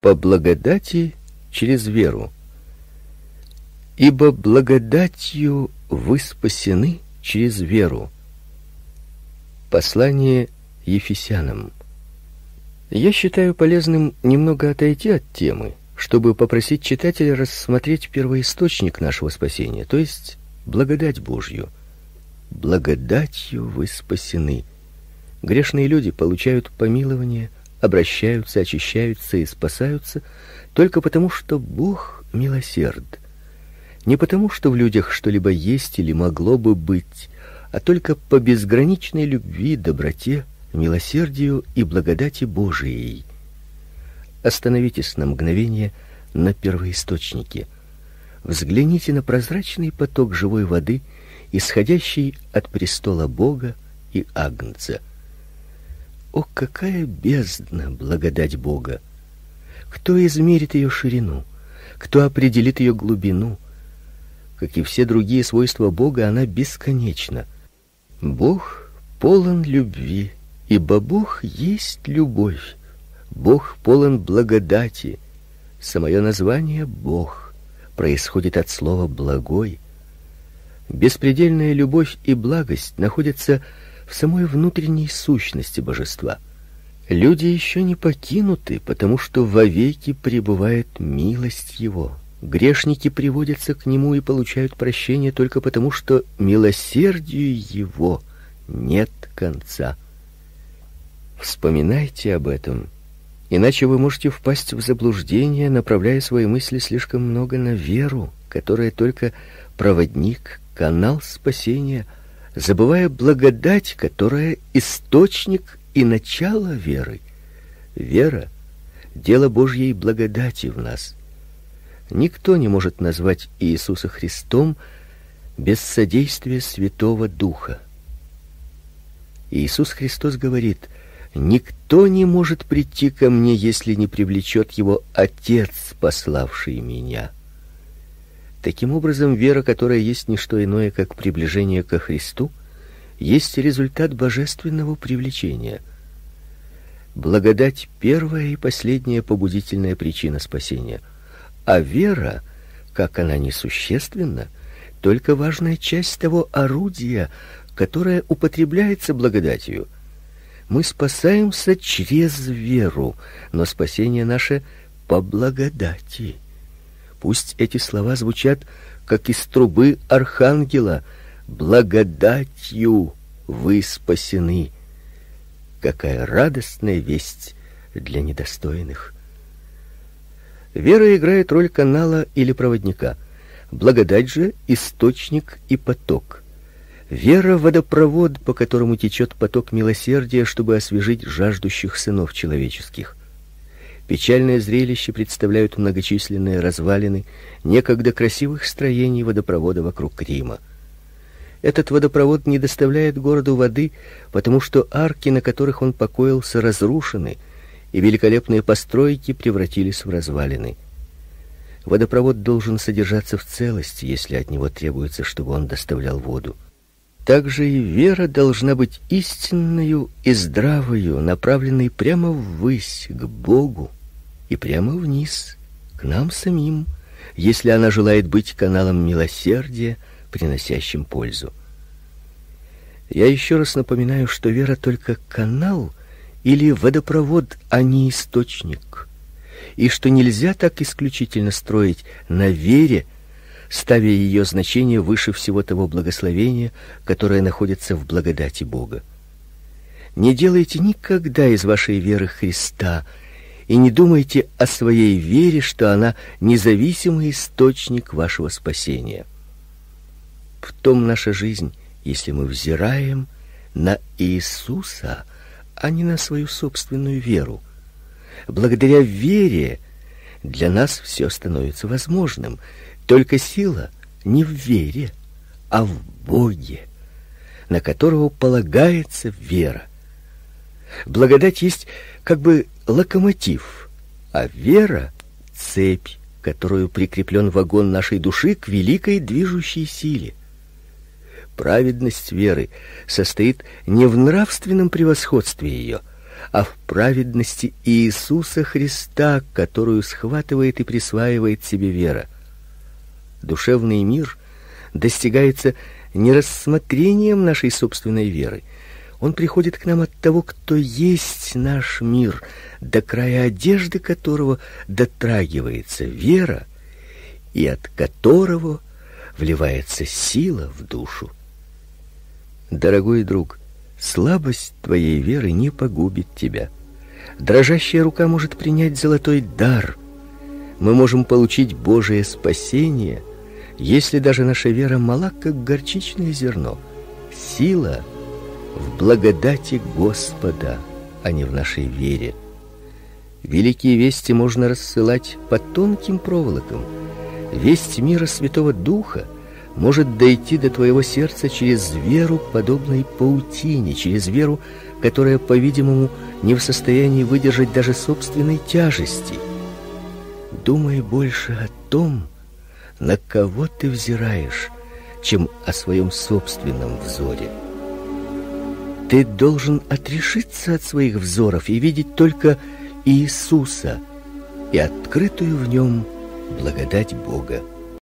по благодати через веру. Ибо благодатью вы спасены через веру. Послание Ефесянам. Я считаю полезным немного отойти от темы, чтобы попросить читателя рассмотреть первоисточник нашего спасения, то есть благодать Божью. Благодатью вы спасены. Грешные люди получают помилование, обращаются, очищаются и спасаются только потому, что Бог милосерд. Не потому, что в людях что-либо есть или могло бы быть, а только по безграничной любви, доброте, милосердию и благодати Божией. Остановитесь на мгновение на первоисточнике. Взгляните на прозрачный поток живой воды, исходящий от престола Бога и Агнца. О, какая бездна благодать Бога! Кто измерит ее ширину? Кто определит ее глубину? Как и все другие свойства Бога, она бесконечна. Бог полон любви, ибо Бог есть любовь. Бог полон благодати. Самое название Бог происходит от слова благой. Беспредельная любовь и благость находятся в самой внутренней сущности божества. Люди еще не покинуты, потому что вовеки пребывает милость его. Грешники приводятся к нему и получают прощение только потому, что милосердию его нет конца. Вспоминайте об этом, иначе вы можете впасть в заблуждение, направляя свои мысли слишком много на веру, которая только проводник, канал спасения — забывая благодать, которая источник и начало веры. Вера дело Божьей благодати в нас. Никто не может назвать Иисуса Христом без содействия Святого Духа. Иисус Христос говорит: "Никто не может прийти ко мне, если не привлечет его Отец, пославший меня". Таким образом, вера, которая есть не что иное, как приближение ко Христу, есть результат божественного привлечения. Благодать первая и последняя побудительная причина спасения, а вера, как она несущественна, только важная часть того орудия, которое употребляется благодатью. Мы спасаемся через веру, но спасение наше по благодати. Пусть эти слова звучат как из трубы архангела: благодатью вы спасены. Какая радостная весть для недостойных. Вера играет роль канала или проводника. Благодать же источник и поток. Вера водопровод, по которому течет поток милосердия, чтобы освежить жаждущих сынов человеческих. Печальное зрелище представляют многочисленные развалины некогда красивых строений водопровода вокруг Рима. Этот водопровод не доставляет городу воды, потому что арки, на которых он покоился, разрушены, и великолепные постройки превратились в развалины. Водопровод должен содержаться в целости, если от него требуется, чтобы он доставлял воду. Также и вера должна быть истинною и здравою, направленной прямо ввысь, к Богу и прямо вниз, к нам самим, если она желает быть каналом милосердия, приносящим пользу. Я еще раз напоминаю, что вера только канал или водопровод, а не источник, и что нельзя так исключительно строить на вере, ставя ее значение выше всего того благословения, которое находится в благодати Бога. Не делайте никогда из вашей веры Христа и не думайте о своей вере, что она независимый источник вашего спасения. В том наша жизнь, если мы взираем на Иисуса, а не на свою собственную веру. Благодаря вере для нас все становится возможным. Только сила не в вере, а в Боге, на которого полагается вера. Благодать есть как бы локомотив, а вера — цепь, которую прикреплен вагон нашей души к великой движущей силе. Праведность веры состоит не в нравственном превосходстве ее, а в праведности Иисуса Христа, которую схватывает и присваивает себе вера. Душевный мир достигается не рассмотрением нашей собственной веры. Он приходит к нам от того, кто есть наш мир, до края одежды которого дотрагивается вера и от которого вливается сила в душу. Дорогой друг, слабость твоей веры не погубит тебя. Дрожащая рука может принять золотой дар. Мы можем получить Божие спасение, если даже наша вера мала, как горчичное зерно. Сила в благодати Господа, а не в нашей вере. Великие вести можно рассылать по тонким проволокам. Весть мира Святого Духа может дойти до твоего сердца через веру, подобной паутине, через веру, которая, по-видимому, не в состоянии выдержать даже собственной тяжести. Думай больше о том, на кого ты взираешь, чем о своем собственном взоре. Ты должен отрешиться от своих взоров и видеть только Иисуса и открытую в нем благодать Бога.